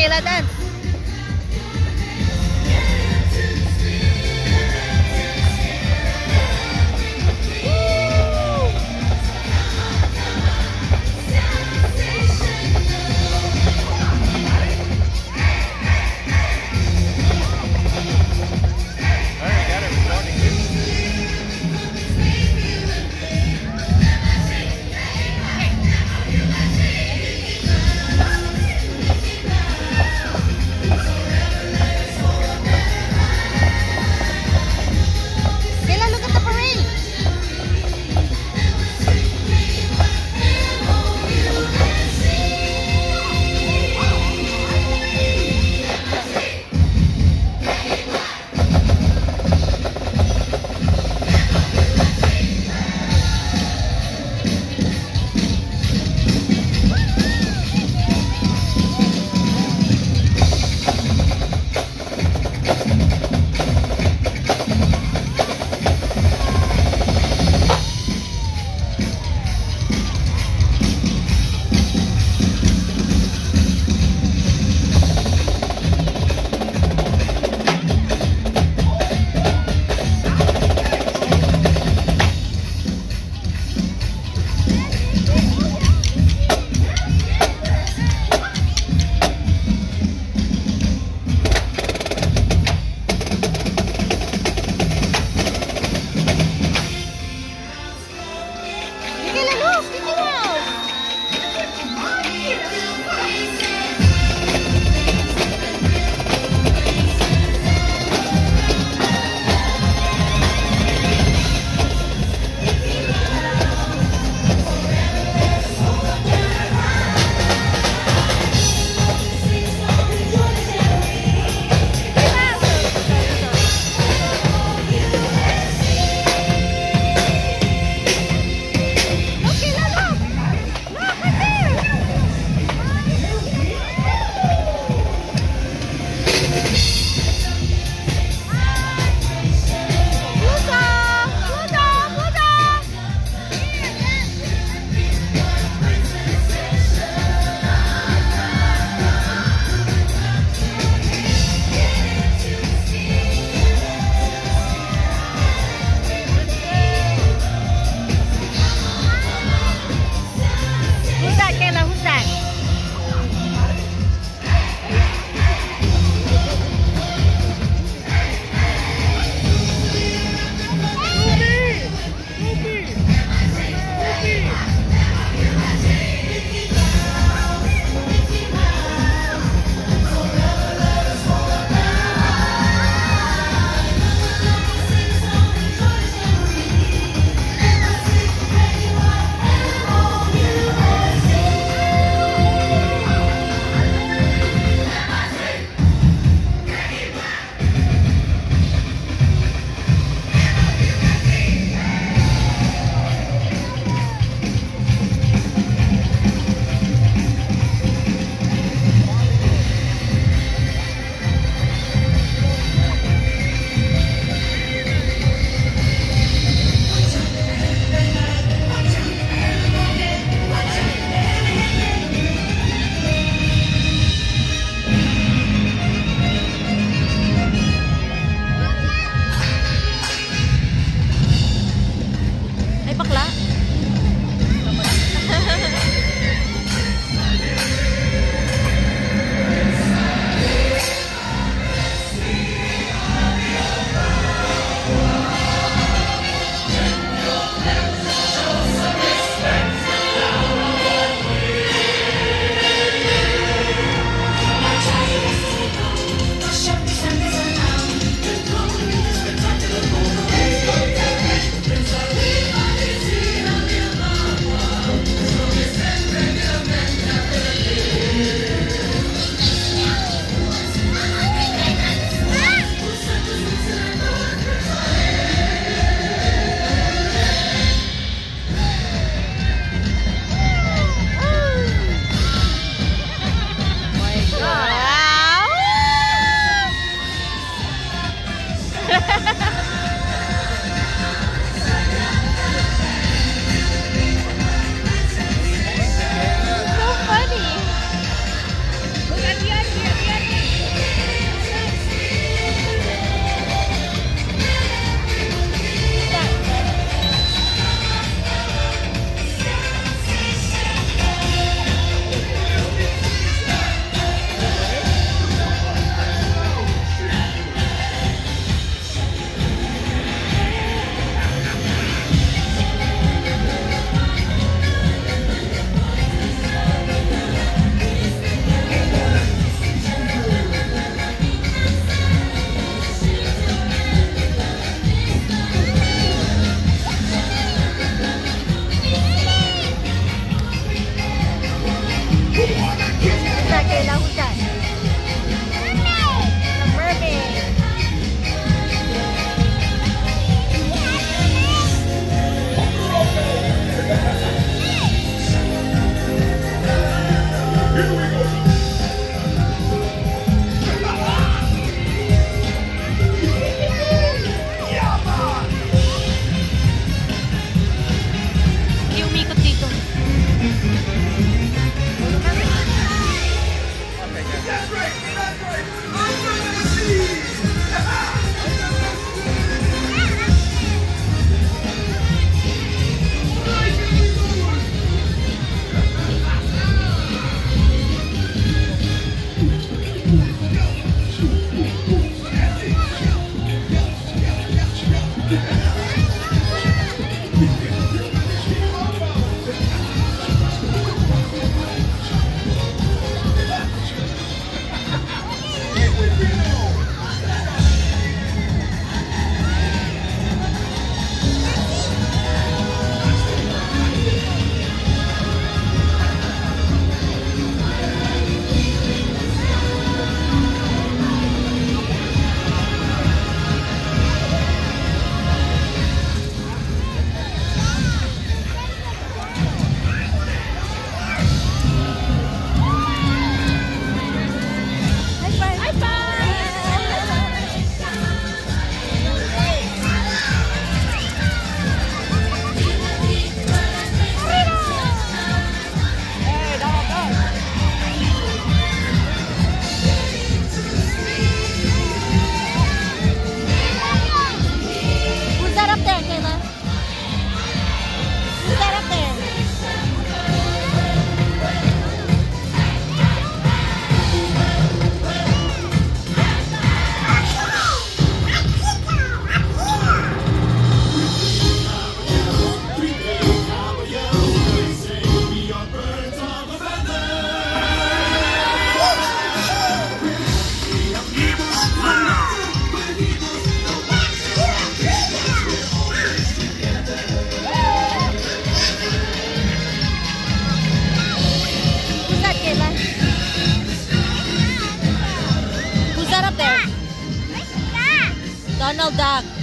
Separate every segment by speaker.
Speaker 1: 给了蛋。Donald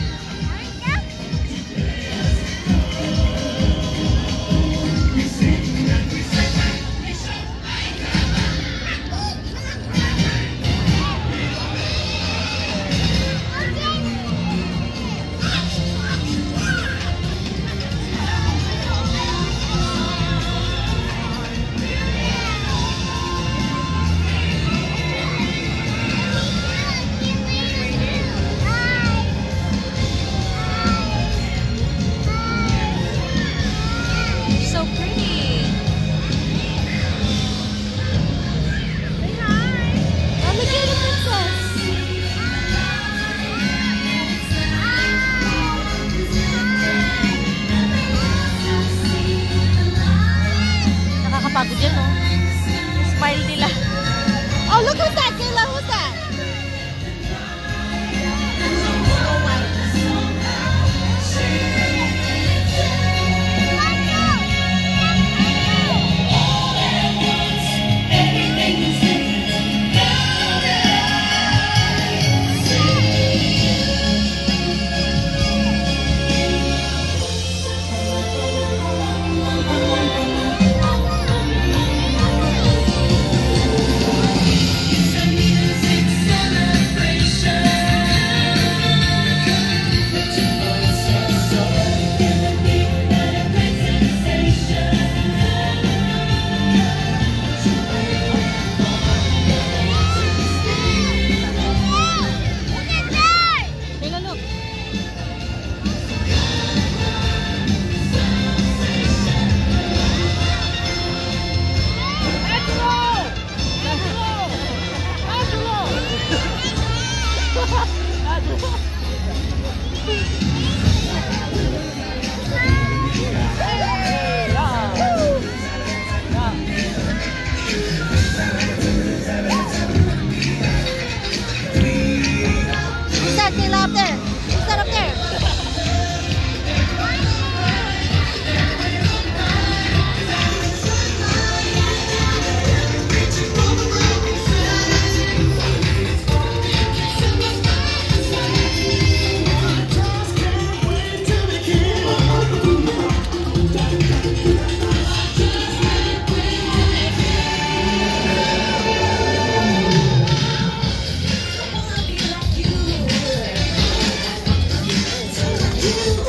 Speaker 1: you.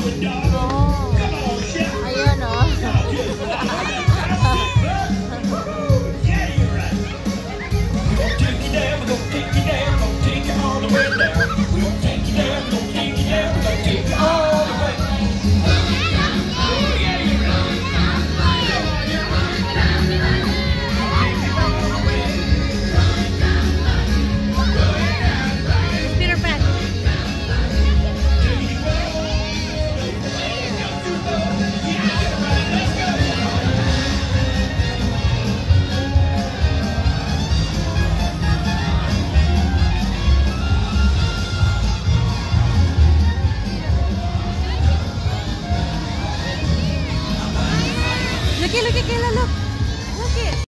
Speaker 1: oh.